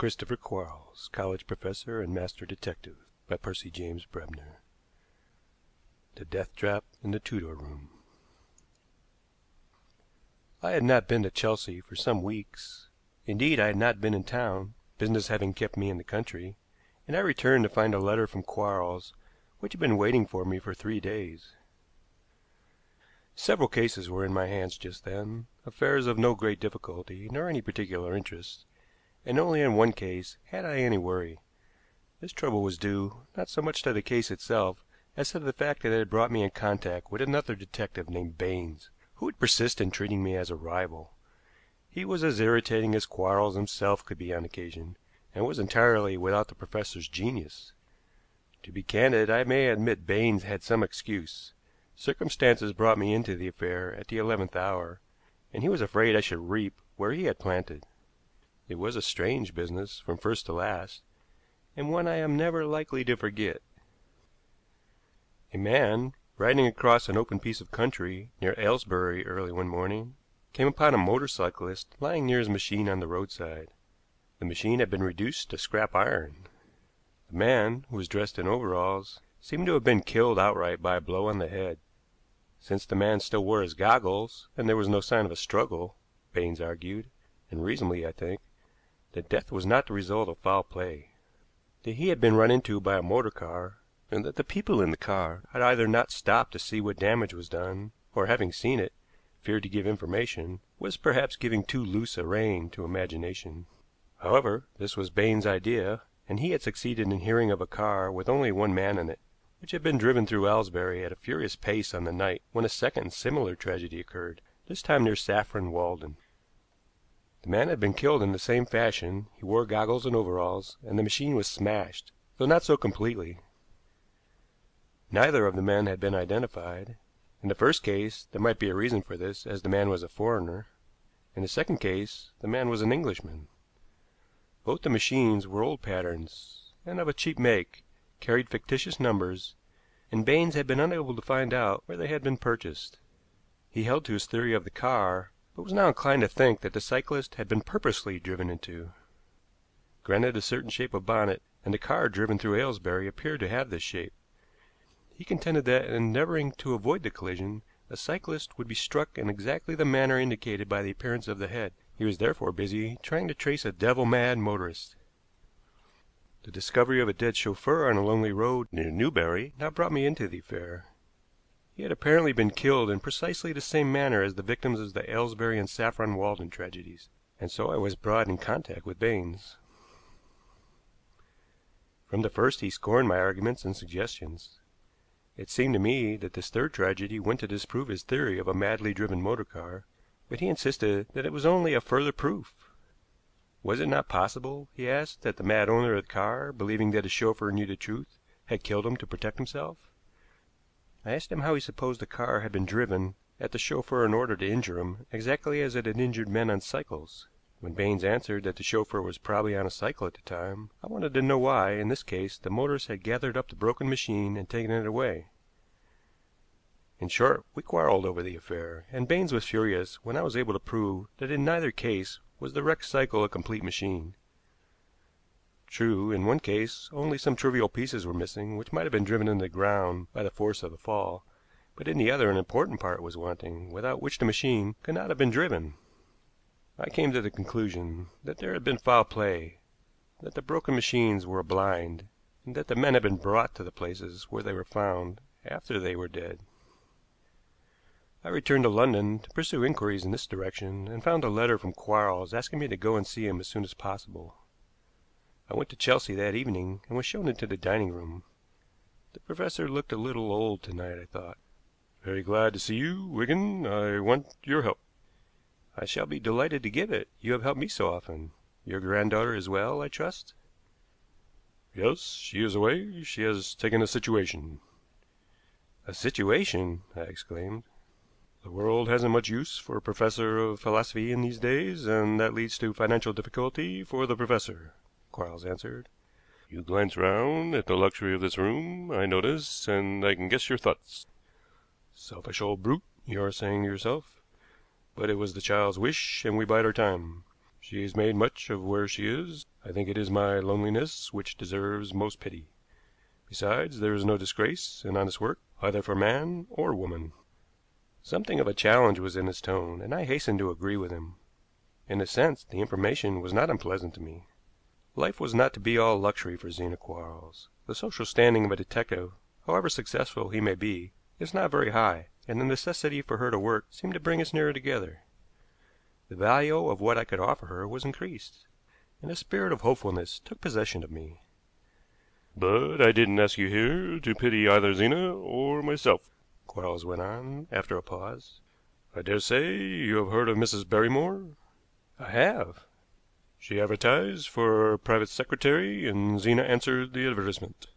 Christopher Quarles, college professor and master detective. By Percy James Brebner. The Death Trap in the Tudor Room. I had not been to Chelsea for some weeks. Indeed, I had not been in town, business having kept me in the country, and I returned to find a letter from Quarles which had been waiting for me for three days. Several cases were in my hands just then, affairs of no great difficulty nor any particular interest, and only in one case had I any worry. This trouble was due, not so much to the case itself as to the fact that it had brought me in contact with another detective named Baines, who would persist in treating me as a rival. He was as irritating as Quarles himself could be on occasion, and was entirely without the professor's genius. To be candid, I may admit Baines had some excuse. Circumstances brought me into the affair at the eleventh hour, and he was afraid I should reap where he had planted. It was a strange business from first to last, and one I am never likely to forget. A man, riding across an open piece of country near Aylesbury early one morning, came upon a motor cyclist lying near his machine on the roadside. The machine had been reduced to scrap iron. The man, who was dressed in overalls, seemed to have been killed outright by a blow on the head. Since the man still wore his goggles, and there was no sign of a struggle, Baines argued, and reasonably, I think, that death was not the result of foul play. That he had been run into by a motor car, and that the people in the car had either not stopped to see what damage was done, or, having seen it, feared to give information, was perhaps giving too loose a rein to imagination. However, this was Baines's idea, and he had succeeded in hearing of a car with only one man in it which had been driven through Aylesbury at a furious pace on the night when a second similar tragedy occurred, this time near Saffron Walden. The man had been killed in the same fashion, he wore goggles and overalls, and the machine was smashed, though not so completely. Neither of the men had been identified. In the first case there might be a reason for this, as the man was a foreigner. In the second case the man was an Englishman. Both the machines were old patterns and of a cheap make, carried fictitious numbers, and Baines had been unable to find out where they had been purchased. He held to his theory of the car, but was now inclined to think that the cyclist had been purposely driven into. Granted a certain shape of bonnet, and the car driven through Aylesbury appeared to have this shape. He contended that, in endeavoring to avoid the collision, a cyclist would be struck in exactly the manner indicated by the appearance of the head. He was therefore busy trying to trace a devil mad motorist. The discovery of a dead chauffeur on a lonely road near Newbury now brought me into the affair. He had apparently been killed in precisely the same manner as the victims of the Aylesbury and Saffron Walden tragedies, and so I was brought in contact with Baines. From the first he scorned my arguments and suggestions. It seemed to me that this third tragedy went to disprove his theory of a madly driven motor car, but he insisted that it was only a further proof. Was it not possible, he asked, that the mad owner of the car, believing that his chauffeur knew the truth, had killed him to protect himself? I asked him how he supposed the car had been driven at the chauffeur in order to injure him, exactly as it had injured men on cycles. When Baines answered that the chauffeur was probably on a cycle at the time, I wanted to know why, in this case, the motorist had gathered up the broken machine and taken it away. In short, we quarreled over the affair, and Baines was furious when I was able to prove that in neither case was the wrecked cycle a complete machine. True, in one case only some trivial pieces were missing which might have been driven into the ground by the force of the fall, but in the other an important part was wanting, without which the machine could not have been driven. I came to the conclusion that there had been foul play, that the broken machines were a blind, and that the men had been brought to the places where they were found after they were dead. I returned to London to pursue inquiries in this direction, and found a letter from Quarles asking me to go and see him as soon as possible. I went to Chelsea that evening and was shown into the dining room. The professor looked a little old to night, I thought. Very glad to see you, Wigan. I want your help. I shall be delighted to give it. You have helped me so often. Your granddaughter is well, I trust? Yes, she is away. She has taken a situation. A situation! I exclaimed. The world hasn't much use for a professor of philosophy in these days, and that leads to financial difficulty for the professor, Quarles answered. You glance round at the luxury of this room, I notice, and I can guess your thoughts. Selfish old brute, you are saying to yourself. But it was the child's wish, and we bide our time. She has made much of where she is. I think it is my loneliness which deserves most pity. Besides, there is no disgrace in honest work, either for man or woman." Something of a challenge was in his tone, and I hastened to agree with him. In a sense, the information was not unpleasant to me. Life was not to be all luxury for Zena Quarles. The social standing of a detective, however successful he may be, is not very high, and the necessity for her to work seemed to bring us nearer together. The value of what I could offer her was increased, and a spirit of hopefulness took possession of me. "But I didn't ask you here to pity either Zena or myself," Quarles went on, after a pause. "I dare say you have heard of Mrs. Barrymore?" "I have." "She advertised for a private secretary, and Zena answered the advertisement.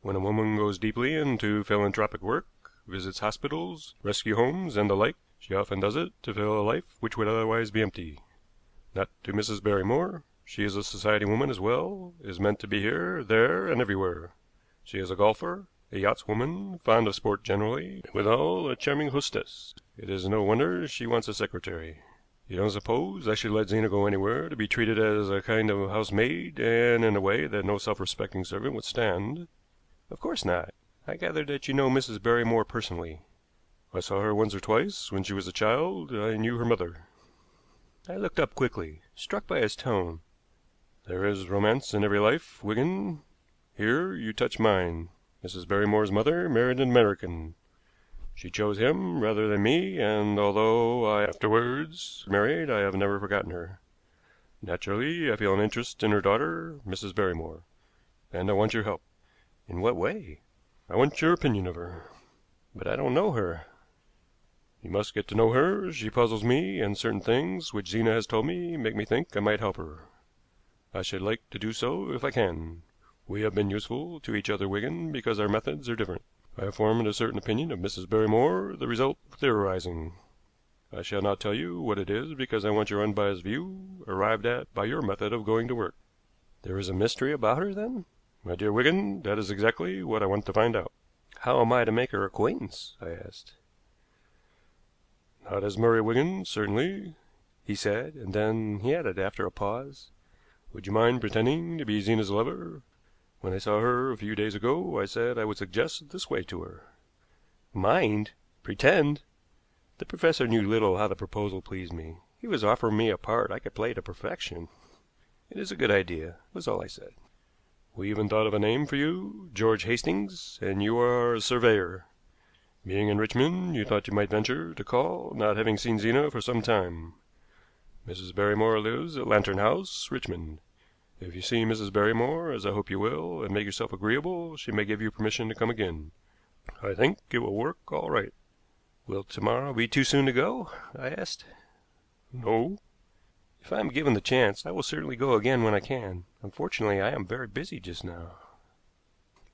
When a woman goes deeply into philanthropic work, visits hospitals, rescue homes, and the like, she often does it to fill a life which would otherwise be empty. Not to Mrs. Barrymore. She is a society woman as well, is meant to be here, there, and everywhere. She is a golfer, a yachtswoman, fond of sport generally, and withal a charming hostess. It is no wonder she wants a secretary. You don't suppose I should let Zena go anywhere to be treated as a kind of housemaid, and in a way that no self respecting servant would stand?" "Of course not. I gather that you know Mrs. Barrymore personally." I saw her once or twice when she was a child. I knew her mother." I looked up quickly, struck by his tone. "There is romance in every life, Wigan. Here you touch mine. Mrs. Barrymore's mother married an American. She chose him rather than me, and although I afterwards married I have never forgotten her. Naturally, I feel an interest in her daughter, Mrs. Barrymore, and I want your help." "In what way?" "I want your opinion of her." "But I don't know her." You must get to know her. She puzzles me, and certain things which Zena has told me make me think I might help her. I should like to do so if I can. We have been useful to each other, Wigan, because our methods are different. I have formed a certain opinion of Mrs. Barrymore, the result of theorizing. I shall not tell you what it is, because I want your unbiased view, arrived at by your method of going to work. There is a mystery about her, then? My dear Wigan, that is exactly what I want to find out. How am I to make her acquaintance? I asked. Not as Murray Wigan, certainly, he said, and then he added after a pause: Would you mind pretending to be Zena's lover? When I saw her a few days ago I said I would suggest this way to her. Mind? Pretend? The professor knew little how the proposal pleased me. He was offering me a part I could play to perfection. It is a good idea, was all I said. We even thought of a name for you, George Hastings, and you are a surveyor. Being in Richmond, you thought you might venture to call, not having seen Zena for some time. Mrs. Barrymore lives at Lantern House, Richmond. If you see Mrs. Barrymore, as I hope you will, and make yourself agreeable, she may give you permission to come again. I think it will work all right." "Will to morrow be too soon to go?" I asked. "No." "If I am given the chance, I will certainly go again when I can. Unfortunately, I am very busy just now.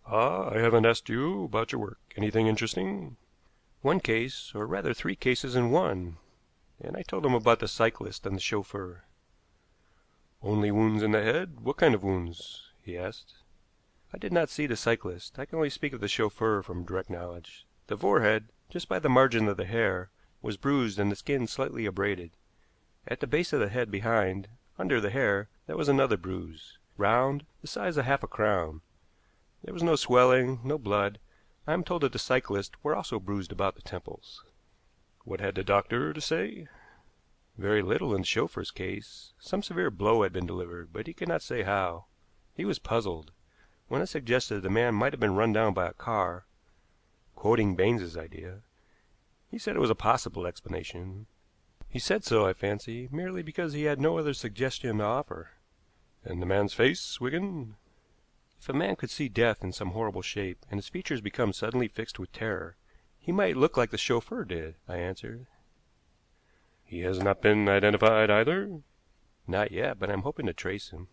"Ah, I haven't asked you about your work. Anything interesting?" "One case, or rather three cases in one," and I told him about the cyclist and the chauffeur. "Only wounds in the head? What kind of wounds?" he asked. I did not see the cyclist. I can only speak of the chauffeur from direct knowledge. The forehead, just by the margin of the hair, was bruised and the skin slightly abraded. At the base of the head behind, under the hair, there was another bruise, round, the size of half a crown. There was no swelling, no blood. I am told that the cyclists were also bruised about the temples. What had the doctor to say? Very little in the chauffeur's case. Some severe blow had been delivered, but he could not say how. He was puzzled. When I suggested the man might have been run down by a car, quoting Baines's idea, he said it was a possible explanation. He said so, I fancy, merely because he had no other suggestion to offer. And the man's face, Wigan? If a man could see death in some horrible shape, and his features become suddenly fixed with terror, he might look like the chauffeur did, I answered. He has not been identified either? Not yet, but I'm hoping to trace him.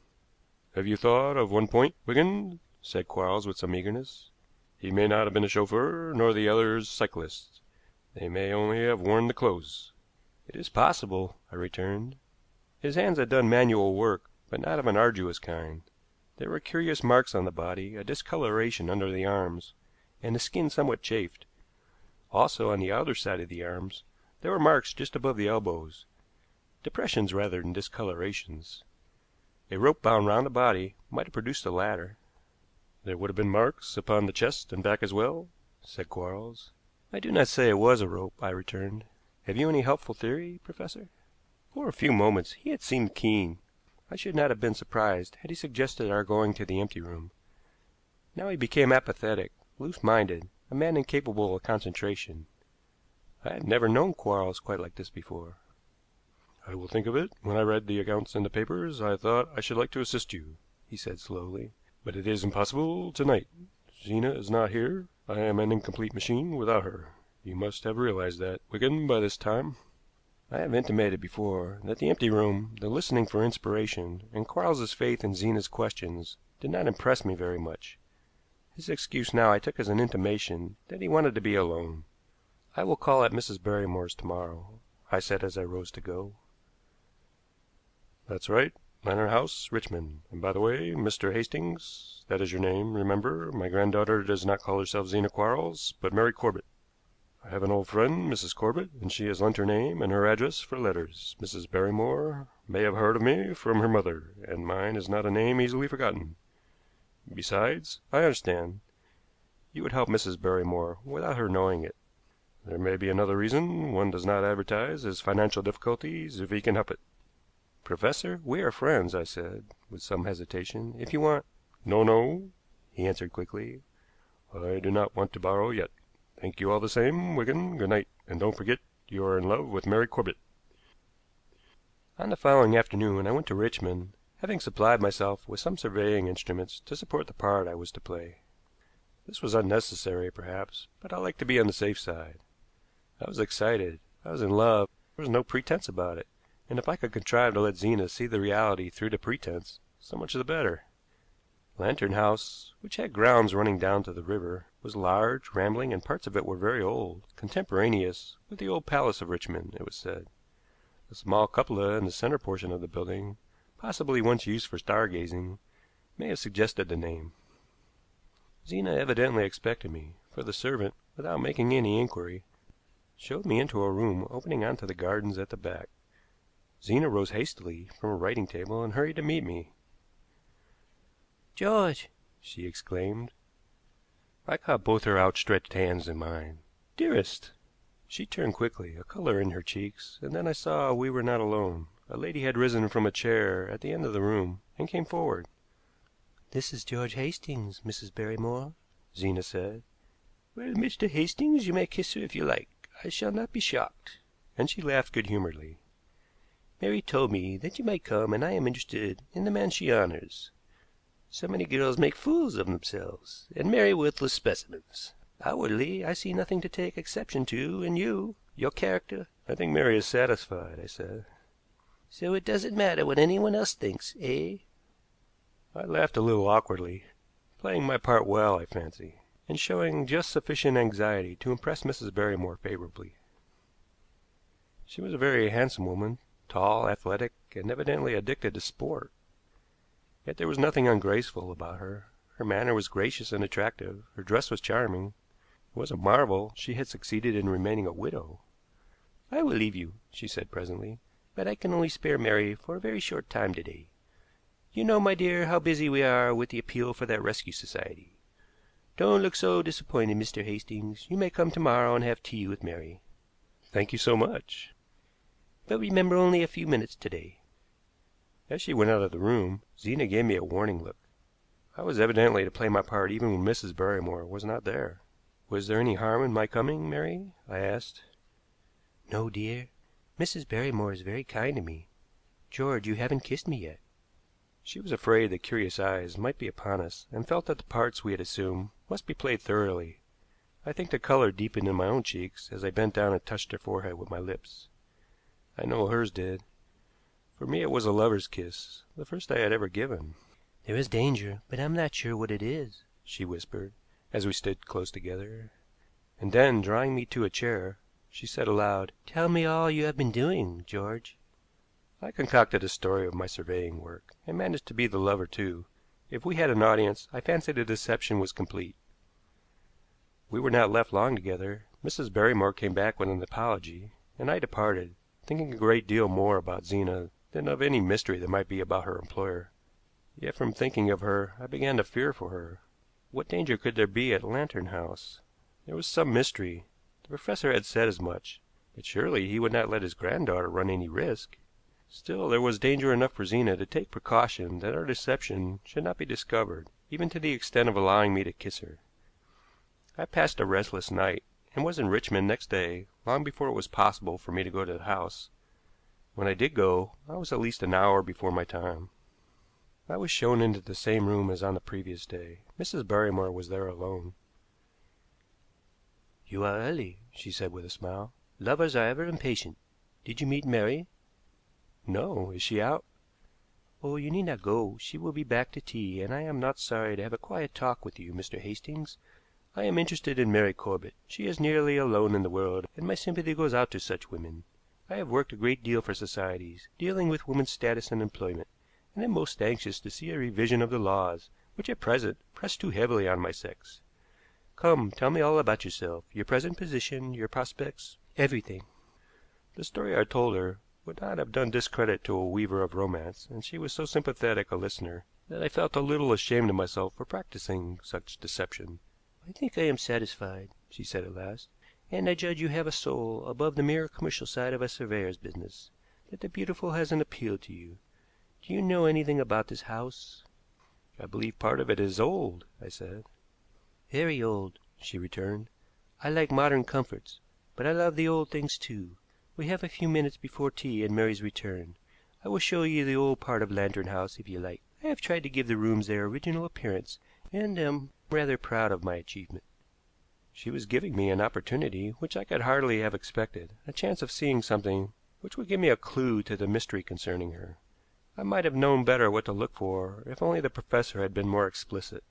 Have you thought of one point, Wigan? said Quarles with some eagerness. He may not have been a chauffeur, nor the others cyclists. They may only have worn the clothes. It is possible, I returned. His hands had done manual work, but not of an arduous kind. There were curious marks on the body, a discoloration under the arms, and the skin somewhat chafed. Also, on the outer side of the arms, there were marks just above the elbows. depressions rather than discolorations. A rope bound round the body might have produced the latter. "There would have been marks upon the chest and back as well," said Quarles. "I do not say it was a rope," I returned. "Have you any helpful theory, Professor?" For a few moments he had seemed keen. I should not have been surprised had he suggested our going to the empty room. Now he became apathetic, loose minded, a man incapable of concentration. I had never known Quarles quite like this before. "I will think of it. When I read the accounts in the papers I thought I should like to assist you," he said slowly, "but it is impossible to night. Zena is not here. I am an incomplete machine without her. You must have realized that, Wigan, by this time." I have intimated before that the empty room, the listening for inspiration, and Quarles's faith in Zena's questions did not impress me very much. His excuse now I took as an intimation that he wanted to be alone. "I will call at Mrs. Barrymore's to morrow," I said as I rose to go. "That's right. Lantern House, Richmond. And, by the way, Mr. Hastings that is your name, remember my granddaughter does not call herself Zena Quarles, but Mary Corbett. I have an old friend, Mrs. Corbett, and she has lent her name and her address for letters. Mrs. Barrymore may have heard of me from her mother, and mine is not a name easily forgotten. Besides I understand. You would help Mrs. Barrymore without her knowing it. There may be another reason. One does not advertise his financial difficulties if he can help it. "Professor, we are friends," I said, with some hesitation. "If you want "No, no," he answered quickly. "I do not want to borrow yet. Thank you all the same, Wigan. Good night, and don't forget you are in love with Mary Corbett." On the following afternoon I went to Richmond, having supplied myself with some surveying instruments to support the part I was to play. This was unnecessary, perhaps, but I liked to be on the safe side. I was excited. I was in love. There was no pretense about it and if I could contrive to let Zena see the reality through the pretense, so much the better. Lantern House, which had grounds running down to the river, was large, rambling, and parts of it were very old, contemporaneous with the old palace of Richmond, it was said. A small cupola in the center portion of the building, possibly once used for star gazing, may have suggested the name. Zena evidently expected me, for the servant, without making any inquiry, showed me into a room opening on to the gardens at the back. Zena rose hastily from her writing table and hurried to meet me. "George!" she exclaimed. I caught both her outstretched hands in mine. "Dearest!" She turned quickly, a color in her cheeks, and then I saw we were not alone. A lady had risen from a chair at the end of the room and came forward. "This is George Hastings, Mrs. Barrymore," Zena said. "Well, Mr. Hastings, you may kiss her if you like. I shall not be shocked," and she laughed good humoredly. Mary told me that you might come, and I am interested in the man she honors. So many girls make fools of themselves, and marry worthless specimens. Outwardly, I see nothing to take exception to in you. Your character I think Mary is satisfied, I said. So it doesn't matter what anyone else thinks, eh? I laughed a little awkwardly, playing my part well, I fancy, and showing just sufficient anxiety to impress Mrs. Barrymore favorably. She was a very handsome woman, tall, athletic, and evidently addicted to sport. Yet there was nothing ungraceful about her. Her manner was gracious and attractive, her dress was charming. It was a marvel she had succeeded in remaining a widow. "I will leave you," she said presently, "but I can only spare Mary for a very short time to day. You know, my dear, how busy we are with the appeal for that rescue society. Don't look so disappointed, Mr. Hastings. You may come to morrow and have tea with Mary." "Thank you so much." But remember only a few minutes to day." As she went out of the room, Zena gave me a warning look. I was evidently to play my part even when Mrs. Barrymore was not there. "Was there any harm in my coming, Mary?" I asked. "No, dear. Mrs. Barrymore is very kind to me. George, you haven't kissed me yet." She was afraid that curious eyes might be upon us, and felt that the parts we had assumed must be played thoroughly. I think the color deepened in my own cheeks as I bent down and touched her forehead with my lips. I know hers did. For me it was a lover's kiss, the first I had ever given. "There is danger, but I'm not sure what it is," she whispered, as we stood close together. And then, drawing me to a chair, she said aloud: "Tell me all you have been doing, George." I concocted a story of my surveying work, and managed to be the lover too. If we had an audience, I fancy the deception was complete. We were not left long together. Mrs. Barrymore came back with an apology, and I departed, thinking a great deal more about Zena than of any mystery that might be about her employer. Yet from thinking of her I began to fear for her. What danger could there be at Lantern House? There was some mystery. The professor had said as much, but surely he would not let his granddaughter run any risk. Still, there was danger enough for Zena to take precaution that our deception should not be discovered, even to the extent of allowing me to kiss her. I passed a restless night, and was in Richmond next day long before it was possible for me to go to the house. When I did go, I was at least an hour before my time. I was shown into the same room as on the previous day. Mrs. Barrymore was there alone. "You are early," she said with a smile. "Lovers are ever impatient. Did you meet Mary?" "No. Is she out?" "Oh, you need not go. She will be back to tea, and I am not sorry to have a quiet talk with you, Mr. Hastings. I am interested in Mary Corbett. She is nearly alone in the world, and my sympathy goes out to such women. I have worked a great deal for societies, dealing with women's status and employment, and am most anxious to see a revision of the laws, which at present press too heavily on my sex. Come, tell me all about yourself, your present position, your prospects, everything." The story I told her would not have done discredit to a weaver of romance, and she was so sympathetic a listener that I felt a little ashamed of myself for practicing such deception. "I think I am satisfied," she said at last, "and I judge you have a soul above the mere commercial side of a surveyor's business, that the beautiful has an appeal to you. Do you know anything about this house?" "I believe part of it is old," I said. "Very old," she returned. "I like modern comforts, but I love the old things too. We have a few minutes before tea and Mary's return. I will show you the old part of Lantern House if you like. I have tried to give the rooms their original appearance, and am rather proud of my achievement." She was giving me an opportunity which I could hardly have expected, a chance of seeing something which would give me a clew to the mystery concerning her. I might have known better what to look for if only the professor had been more explicit.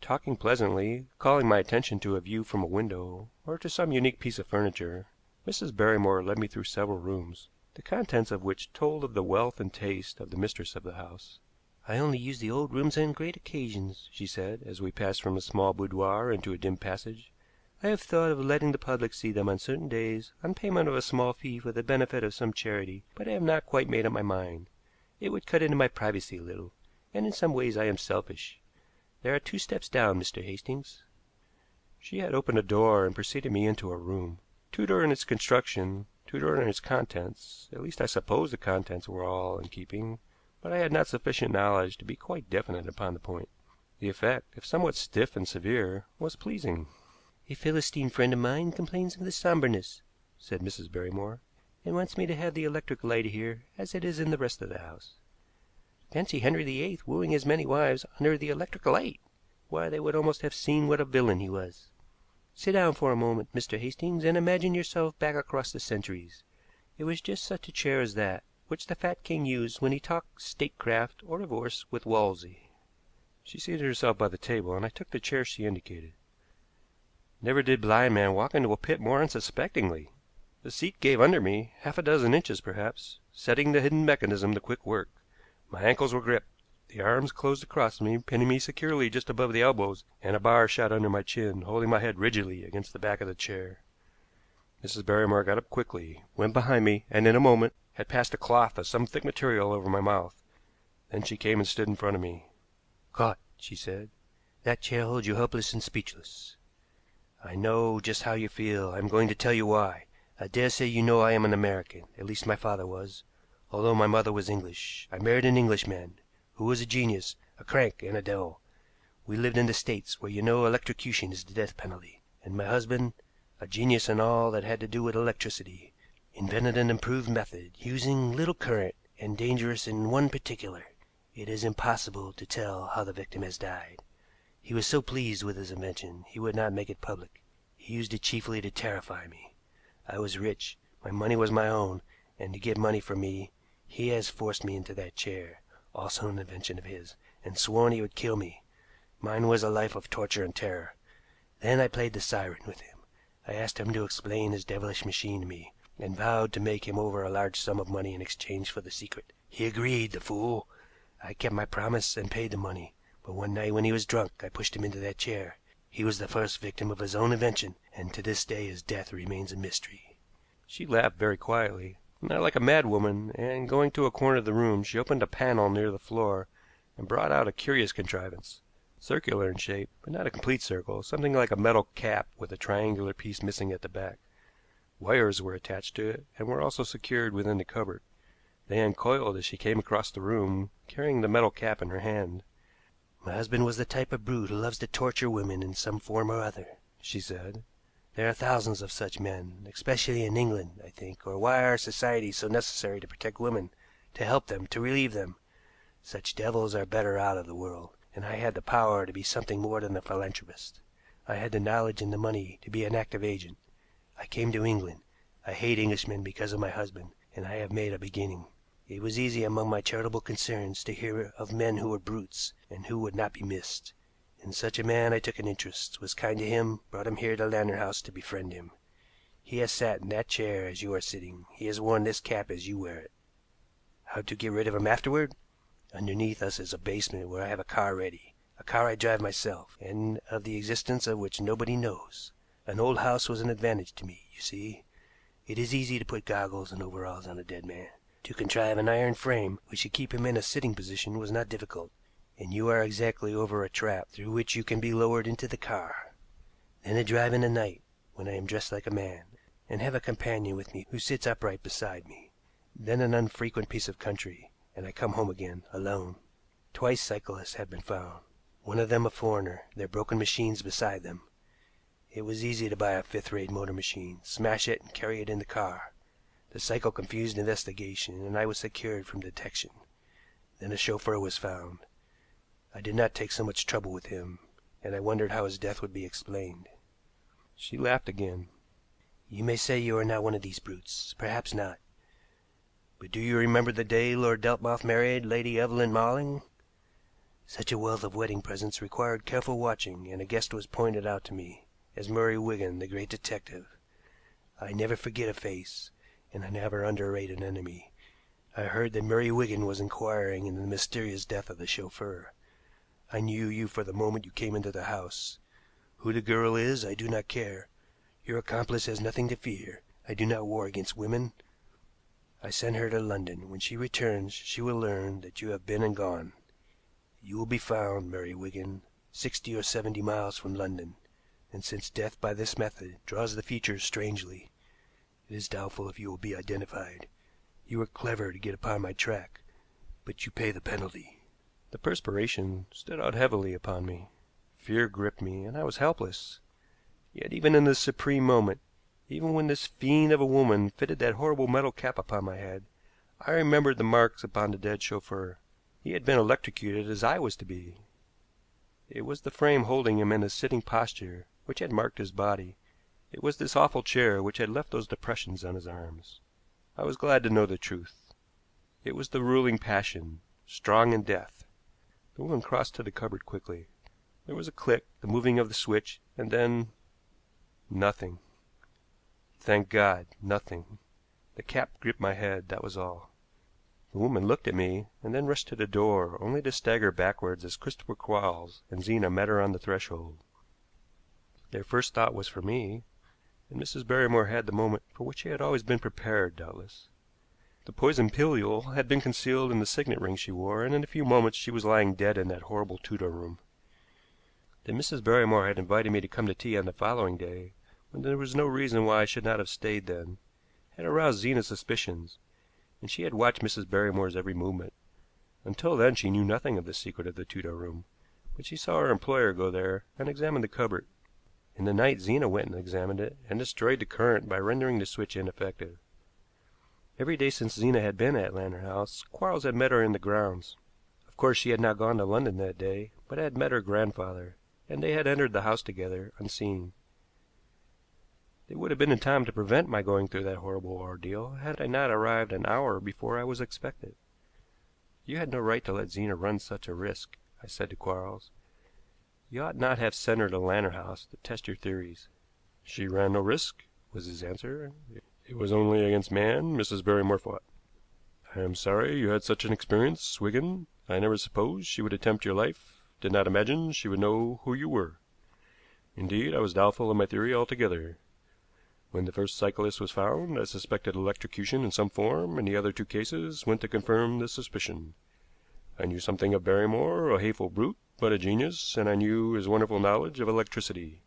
Talking pleasantly, calling my attention to a view from a window, or to some unique piece of furniture, Mrs. Barrymore led me through several rooms, the contents of which told of the wealth and taste of the mistress of the house. "I only use the old rooms on great occasions," she said, as we passed from a small boudoir into a dim passage. "I have thought of letting the public see them on certain days on payment of a small fee for the benefit of some charity, but I have not quite made up my mind. It would cut into my privacy a little, and in some ways I am selfish. There are two steps down, Mr. Hastings." She had opened a door and preceded me into a room. Tudor in its construction, Tudor in its contents, at least I supposed the contents were all in keeping, but I had not sufficient knowledge to be quite definite upon the point. The effect, if somewhat stiff and severe, was pleasing. "A Philistine friend of mine complains of the somberness," said Mrs. Barrymore, "and wants me to have the electric light here as it is in the rest of the house. Fancy Henry VIII wooing his many wives under the electric light! Why, they would almost have seen what a villain he was. Sit down for a moment, Mr. Hastings, and imagine yourself back across the centuries. It was just such a chair as that which the fat king used when he talked statecraft or divorce with Wolsey." She seated herself by the table, and I took the chair she indicated. Never did blind man walk into a pit more unsuspectingly. The seat gave under me, half a dozen inches perhaps, setting the hidden mechanism to quick work. My ankles were gripped, the arms closed across me, pinning me securely just above the elbows, and a bar shot under my chin, holding my head rigidly against the back of the chair. Mrs. Barrymore got up quickly, went behind me, and in a moment had passed a cloth of some thick material over my mouth. Then she came and stood in front of me. "Caught," she said. "That chair holds you helpless and speechless. I know just how you feel. I am going to tell you why. I dare say you know I am an American, at least my father was, although my mother was English. I married an Englishman, who was a genius, a crank, and a devil. We lived in the States, where you know electrocution is the death penalty, and my husband, a genius in all that had to do with electricity, invented an improved method, using little current, and dangerous in one particular. It is impossible to tell how the victim has died. He was so pleased with his invention he would not make it public. He used it chiefly to terrify me. I was rich, my money was my own, and to get money from me he has forced me into that chair also an invention of his, and sworn he would kill me. Mine was a life of torture and terror. Then I played the siren with him. I asked him to explain his devilish machine to me, and vowed to make him over a large sum of money in exchange for the secret. He agreed, the fool. I kept my promise and paid the money, but one night when he was drunk I pushed him into that chair. He was the first victim of his own invention, and to this day his death remains a mystery." She laughed very quietly, not like a madwoman, and, going to a corner of the room, she opened a panel near the floor and brought out a curious contrivance, circular in shape, but not a complete circle, something like a metal cap with a triangular piece missing at the back. Wires were attached to it, and were also secured within the cupboard. They uncoiled as she came across the room, carrying the metal cap in her hand. My husband was the type of brute who loves to torture women in some form or other, she said. There are thousands of such men, especially in England, I think, or why are societies so necessary to protect women, to help them, to relieve them? Such devils are better out of the world, and I had the power to be something more than a philanthropist. I had the knowledge and the money to be an active agent. I came to England. I hate Englishmen because of my husband, and I have made a beginning. It was easy among my charitable concerns to hear of men who were brutes and who would not be missed. In such a man I took an interest, was kind to him, brought him here to Lantern House to befriend him. He has sat in that chair as you are sitting. He has worn this cap as you wear it. How to get rid of him afterward? Underneath us is a basement where I have a car ready, a car I drive myself, and of the existence of which nobody knows. An old house was an advantage to me, you see. It is easy to put goggles and overalls on a dead man. To contrive an iron frame which should keep him in a sitting position was not difficult and you are exactly over a trap through which you can be lowered into the car. Then I drive in the night, when I am dressed like a man, and have a companion with me who sits upright beside me. Then an unfrequented piece of country, and I come home again, alone. Twice cyclists have been found, one of them a foreigner, their broken machines beside them. It was easy to buy a fifth-rate motor machine, smash it, and carry it in the car. The cycle confused investigation, and I was secured from detection. Then a chauffeur was found. I did not take so much trouble with him, and I wondered how his death would be explained. She laughed again. You may say you are not one of these brutes. Perhaps not. But do you remember the day Lord Delmouth married Lady Evelyn Malling? Such a wealth of wedding presents required careful watching, and a guest was pointed out to me as Murray Wigan, the great detective. I never forget a face, and I never underrate an enemy. I heard that Murray Wigan was inquiring into the mysterious death of the chauffeur. I knew you for the moment you came into the house. Who the girl is, I do not care. Your accomplice has nothing to fear. I do not war against women. I send her to London. When she returns she will learn that you have been and gone. You will be found, Murray Wigan, sixty or seventy miles from London, and since death by this method draws the features strangely, it is doubtful if you will be identified. You were clever to get upon my track, but you pay the penalty. The perspiration stood out heavily upon me. Fear gripped me, and I was helpless. Yet even in this supreme moment, even when this fiend of a woman fitted that horrible metal cap upon my head, I remembered the marks upon the dead chauffeur. He had been electrocuted as I was to be. It was the frame holding him in a sitting posture which had marked his body. It was this awful chair which had left those depressions on his arms. I was glad to know the truth. It was the ruling passion, strong in death. The woman crossed to the cupboard quickly. There was a click, the moving of the switch, and then nothing. Thank God, nothing. The cap gripped my head, that was all. The woman looked at me, and then rushed to the door, only to stagger backwards as Christopher Quarles and Zena met her on the threshold. Their first thought was for me, and Mrs. Barrymore had the moment for which she had always been prepared, doubtless. The poisoned pilule had been concealed in the signet ring she wore, and in a few moments she was lying dead in that horrible Tudor room. That Mrs. Barrymore had invited me to come to tea on the following day, when there was no reason why I should not have stayed then, had aroused Zena's suspicions, and she had watched Mrs. Barrymore's every movement. Until then she knew nothing of the secret of the Tudor room, but she saw her employer go there and examine the cupboard. In the night Zena went and examined it, and destroyed the current by rendering the switch ineffective. Every day since Zena had been at Lantern House, Quarles had met her in the grounds. Of course, she had not gone to London that day, but had met her grandfather, and they had entered the house together, unseen. They would have been in time to prevent my going through that horrible ordeal had I not arrived an hour before I was expected. You had no right to let Zena run such a risk, I said to Quarles. You ought not have sent her to Lantern House to test your theories. She ran no risk, was his answer. It was only against man Mrs. Barrymore fought. I am sorry you had such an experience, Wigan. I never supposed she would attempt your life, did not imagine she would know who you were. Indeed, I was doubtful of my theory altogether. When the first cyclist was found, I suspected electrocution in some form, and the other two cases went to confirm this suspicion. I knew something of Barrymore, a hateful brute, but a genius, and I knew his wonderful knowledge of electricity.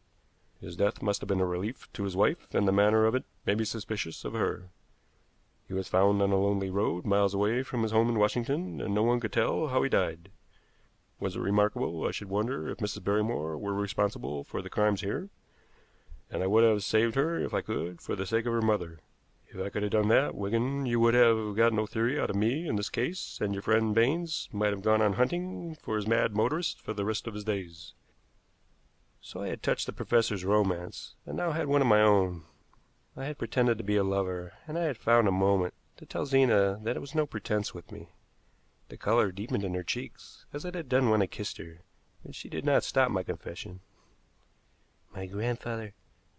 His death must have been a relief to his wife, and the manner of it made me suspicious of her. He was found on a lonely road, miles away from his home in Washington, and no one could tell how he died. Was it remarkable, I should wonder, if Mrs. Barrymore were responsible for the crimes here? And I would have saved her if I could, for the sake of her mother. If I could have done that, Wigan, you would have got no theory out of me in this case, and your friend Baines might have gone on hunting for his mad motorist for the rest of his days. So I had touched the professor's romance, and now had one of my own. I had pretended to be a lover, and I had found a moment to tell Zena that it was no pretense with me. The color deepened in her cheeks, as it had done when I kissed her, but she did not stop my confession. My grandfather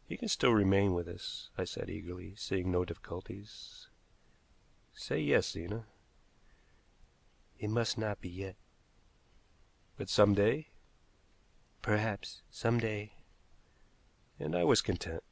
"He can still remain with us," I said eagerly, seeing no difficulties. "Say yes, Zena." "It must not be yet." "But some day?" "Perhaps some day." And I was content.